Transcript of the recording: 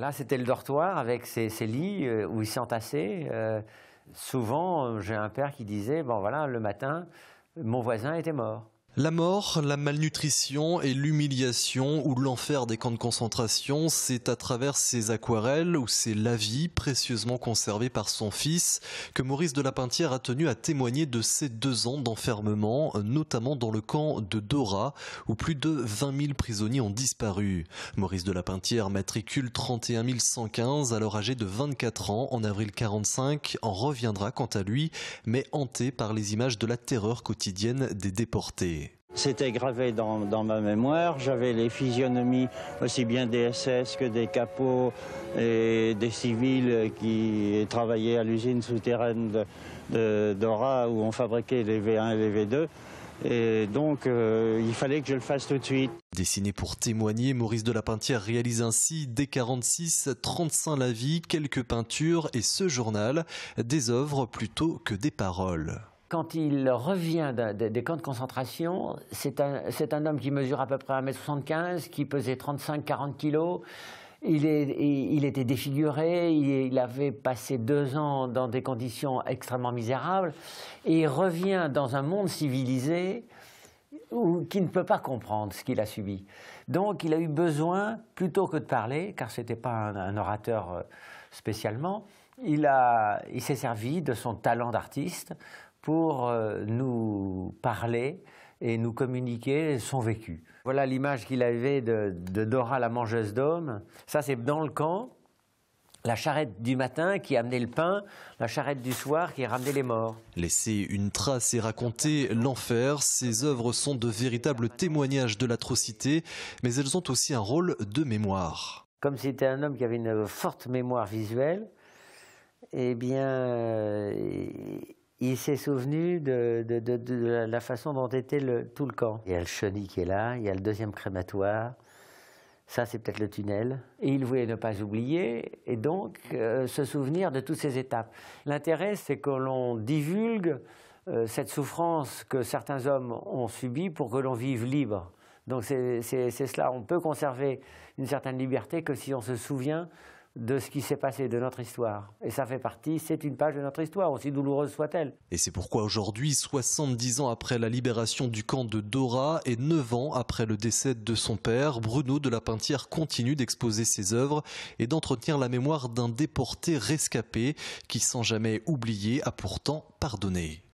Là, c'était le dortoir avec ses, lits euh, où il s'entassait. Euh, souvent, j'ai un père qui disait, bon voilà, le matin, mon voisin était mort. La mort, la malnutrition et l'humiliation ou l'enfer des camps de concentration, c'est à travers ces aquarelles ou ces lavis précieusement conservés par son fils que Maurice de la Pintière a tenu à témoigner de ses deux ans d'enfermement, notamment dans le camp de Dora où plus de 20 000 prisonniers ont disparu. Maurice de la Pintière matricule 31 115 alors âgé de 24 ans en avril 45 en reviendra quant à lui mais hanté par les images de la terreur quotidienne des déportés. C'était gravé dans, ma mémoire. J'avais les physionomies aussi bien des SS que des capots et des civils qui travaillaient à l'usine souterraine de, Dora où on fabriquait les V1 et les V2. Et donc, euh, il fallait que je le fasse tout de suite. Dessiné pour témoigner, Maurice de la réalise ainsi dès 46 35 la vie, quelques peintures et ce journal, des œuvres plutôt que des paroles quand il revient des camps de concentration, c'est un, homme qui mesure à peu près 1m75, qui pesait 35-40 kilos. Il, était défiguré, il, avait passé deux ans dans des conditions extrêmement misérables, et il revient dans un monde civilisé qui ne peut pas comprendre ce qu'il a subi. Donc il a eu besoin, plutôt que de parler, car ce n'était pas un, orateur euh, spécialement, il s'est servi de son talent d'artiste pour euh, nous parler et nous communiquer son vécu. Voilà l'image qu'il avait de, Dora la mangeuse d'hommes. Ça, c'est dans le camp. La charrette du matin qui amenait le pain, la charrette du soir qui ramenait les morts. Laisser une trace et raconter l'enfer, ces œuvres sont de véritables témoignages de l'atrocité, mais elles ont aussi un rôle de mémoire. Comme c'était un homme qui avait une forte mémoire visuelle, eh bien, euh, il s'est souvenu de, la façon dont était tout le camp. Il y a le chenille qui est là, il y a le deuxième crématoire, ça c'est peut-être le tunnel. Et il voulait ne pas oublier et donc euh, se souvenir de toutes ces étapes. L'intérêt c'est que l'on divulgue euh, cette souffrance que certains hommes ont subie pour que l'on vive libre. Donc c'est cela, on peut conserver une certaine liberté que si on se souvient de ce qui s'est passé, de notre histoire. Et ça fait partie, c'est une page de notre histoire, aussi douloureuse soit-elle. Et c'est pourquoi aujourd'hui, 70 ans après la libération du camp de Dora et 9 ans après le décès de son père, Bruno de la Pintière continue d'exposer ses œuvres et d'entretenir la mémoire d'un déporté rescapé qui, sans jamais oublier, a pourtant pardonné.